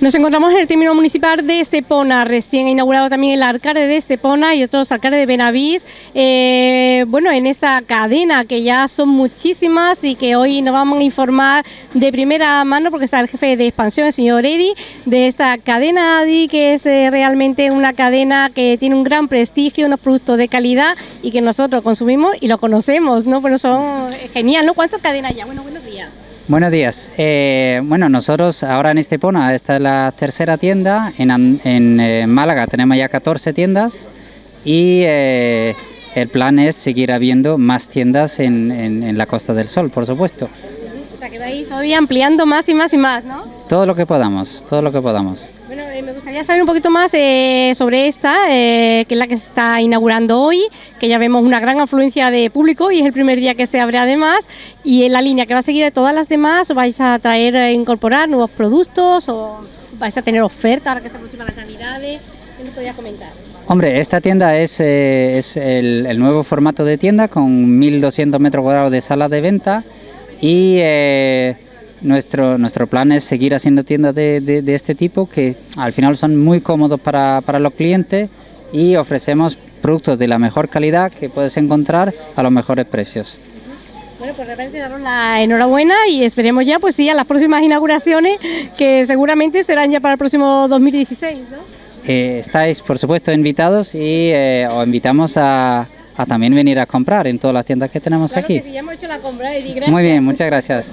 Nos encontramos en el término municipal de Estepona, recién inaugurado también el alcalde de Estepona y otros alcaldes de Benavís. Eh, bueno, en esta cadena que ya son muchísimas y que hoy nos vamos a informar de primera mano porque está el jefe de expansión, el señor Eddy, de esta cadena ADI, que es eh, realmente una cadena que tiene un gran prestigio, unos productos de calidad y que nosotros consumimos y lo conocemos, ¿no? Bueno, son genial, ¿no? ¿Cuántas cadenas ya? Bueno, buenos días. Buenos días. Eh, bueno, nosotros ahora en Estepona, esta es la tercera tienda, en, eh, Málaga tenemos ya 14 tiendas y eh, el plan es seguir habiendo más tiendas en, en la Costa del Sol, por supuesto. O sea que vais todavía ampliando más y más y más, ¿no? Todo lo que podamos, todo lo que podamos. Bueno, eh, me gustaría saber un poquito más eh, sobre esta, eh, que es la que se está inaugurando hoy, que ya vemos una gran afluencia de público y es el primer día que se abre además. Y en la línea que va a seguir de todas las demás, ¿vais a traer, a incorporar nuevos productos o vais a tener oferta ahora que está próxima las Navidades? ¿Qué nos podrías comentar? Hombre, esta tienda es, es el, el, nuevo formato de tienda con 1.200 metros cuadrados de sala de venta y nuestro, nuestro plan es seguir haciendo tiendas de, de, este tipo que al final son muy cómodos para, para los clientes y ofrecemos productos de la mejor calidad que puedes encontrar a los mejores precios. Bueno, pues realmente daros la enhorabuena y esperemos ya, pues sí, a las próximas inauguraciones que seguramente serán ya para el próximo 2016, ¿no? Eh, estáis, por supuesto, invitados y eh, os invitamos a, a, también venir a comprar en todas las tiendas que tenemos claro aquí. Que sí, ya hemos hecho la compra Muy bien, muchas gracias.